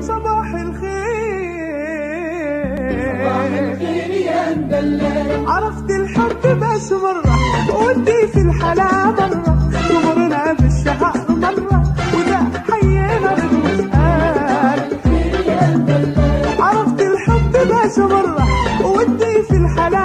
صباح الخير. الخير يا دلال عرفت الحب بس مرة ودي في الحلا مرة. ومرنا بالشهر مرة وده حيينا بالمسأل الخير يا عرفت الحب بس مرة ودي في الحلا